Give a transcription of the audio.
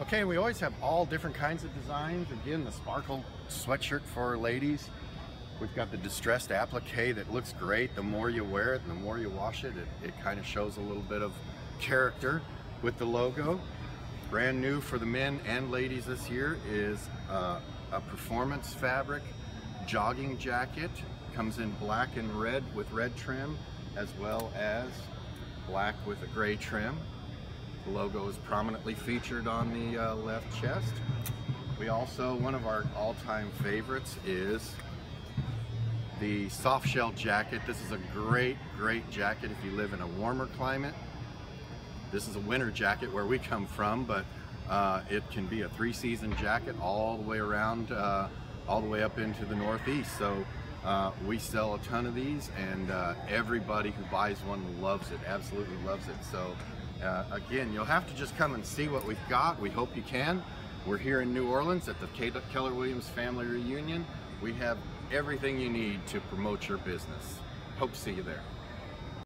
Okay, we always have all different kinds of designs. Again, the sparkle sweatshirt for ladies. We've got the distressed applique that looks great. The more you wear it and the more you wash it, it, it kind of shows a little bit of character with the logo. Brand new for the men and ladies this year is uh, a performance fabric jogging jacket. Comes in black and red with red trim as well as black with a gray trim. Logo is prominently featured on the uh, left chest. We also, one of our all-time favorites is the soft shell jacket. This is a great, great jacket if you live in a warmer climate. This is a winter jacket where we come from, but uh, it can be a three season jacket all the way around, uh, all the way up into the Northeast. So uh, we sell a ton of these and uh, everybody who buys one loves it, absolutely loves it. So uh, again, you'll have to just come and see what we've got. We hope you can. We're here in New Orleans at the Keller Williams Family Reunion. We have everything you need to promote your business. Hope to see you there.